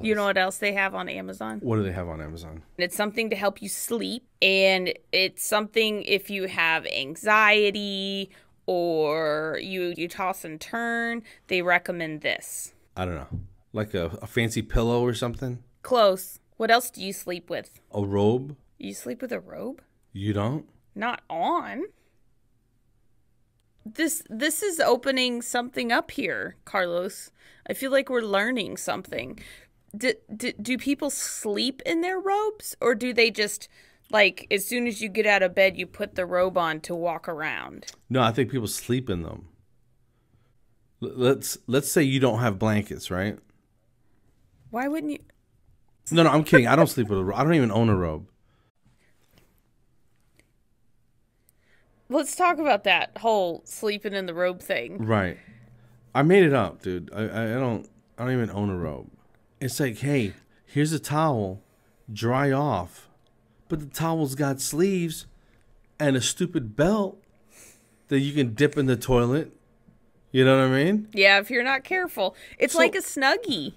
You know what else they have on Amazon? What do they have on Amazon? And it's something to help you sleep, and it's something if you have anxiety or you you toss and turn. They recommend this. I don't know, like a, a fancy pillow or something. Close. What else do you sleep with? A robe. You sleep with a robe? You don't. Not on. This this is opening something up here, Carlos. I feel like we're learning something. Do, do, do people sleep in their robes or do they just like as soon as you get out of bed you put the robe on to walk around? No, I think people sleep in them. L- Let's let's say you don't have blankets, right? Why wouldn't you No, no, I'm kidding. I don't sleep with a robe. I don't even own a robe. Let's talk about that whole sleeping in the robe thing. Right. I made it up, dude. I, I I don't I don't even own a robe. It's like, hey, here's a towel, dry off, but the towel's got sleeves and a stupid belt that you can dip in the toilet. You know what I mean? Yeah, if you're not careful. It's So- like a snuggie.